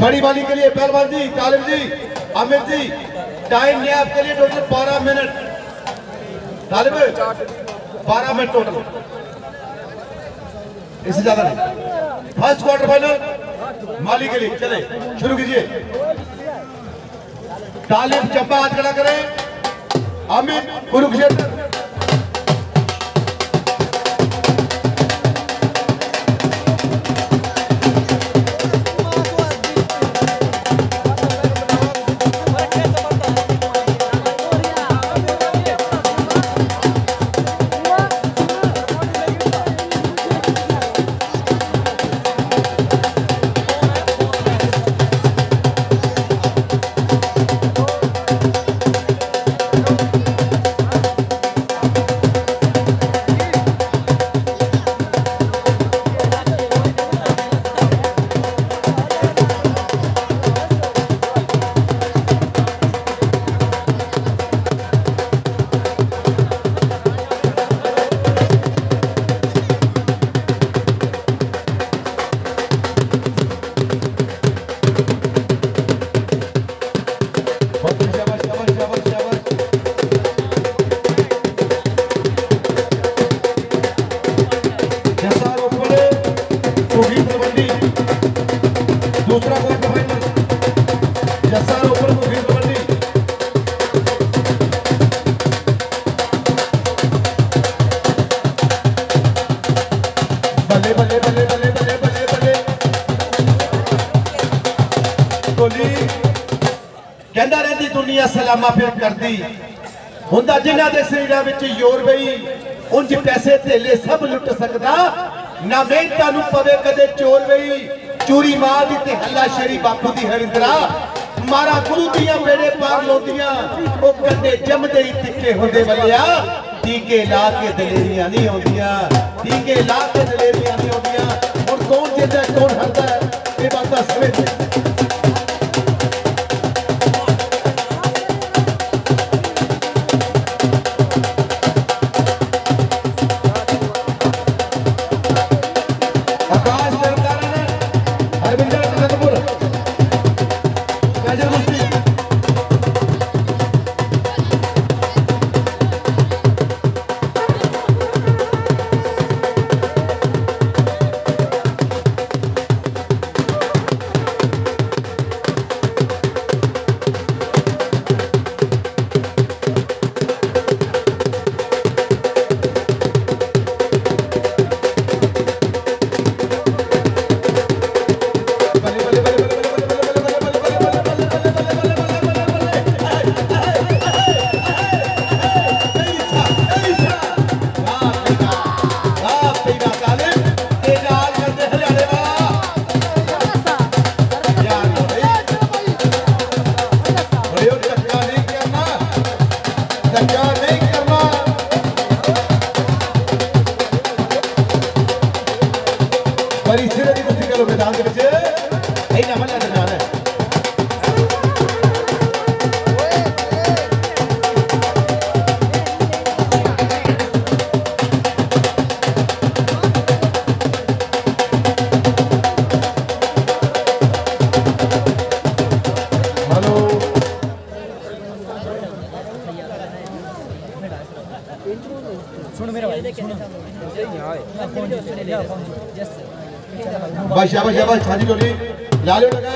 बड़ी वाली के लिए पहलवान जी तालिब जी अमित जी, टाइम है आपके लिए टोटल बारह मिनट। तालिब बारह मिनट टोटल इससे ज़्यादा नहीं। फ़र्स्ट क्वार्टर फाइनल माली के लिए। चले, शुरू कीजिए। तालिब चंपा हाथ खड़ा करें। अमित कुरुक्षेत्र कोली ਕਹਿੰਦਾ ਰਹਿੰਦੀ ਦੁਨੀਆ ਸਲਾਮਾ ਫਿਰ ਕਰਦੀ। ਹੁੰਦਾ ਜਿਨ੍ਹਾਂ ਦੇ ਸਰੀਰਾਂ ਵਿੱਚ ਯੋਰ ਬਈ ਉਂਝ ਪੈਸੇ ਧੇਲੇ ਸਭ ਲੁੱਟ ਸਕਦਾ। ਨਾ ਮਿਹਨਤਾਂ ਨੂੰ ਪਵੇ ਕਦੇ ਚੋਰ ਬਈ ਚੂਰੀ ਮਾਰ ਦੀ ਤੇ ਹੱਲਾ ਸ਼ਰੀ ਬਾਪੂ ਦੀ ਹਰਿੰਦਰਾ। ਮਾਰਾ ਗੁਰੂ ਦੀਆਂ ਮੇਰੇ ਪਾਰ ਲੋਦੀਆਂ ਉਹ ਕੰਡੇ ਜੰਮਦੇ ਹੀ ਤਿੱਖੇ ਹੁੰਦੇ ਬੱਲਿਆ ਟੀਕੇ ਲਾ ਕੇ ਦਲੇਰੀਆਂ ਨਹੀਂ ਆਉਂਦੀਆਂ। ਟੀਕੇ ਲਾ ਕੇ ਕੁੱਤੀ ਕਰੋ ਮੈਦਾਨ ਦੇ ਵਿੱਚ ਇਹਨਾਂ ਮੱਲਾ ਦੇ ਨਾਲ बस शाबाश शाबाश शादी टोली लाल लगा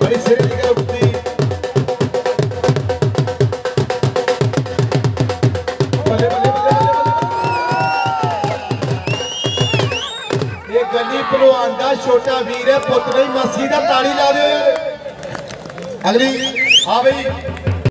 बड़ी सिर लेकर उठती बल्ले बल्ले बल्ले बल्ले ये गली पहलवान का छोटा वीर है पुत्र नहीं मसीह का ताली ला दो यार अगली हाँ भाई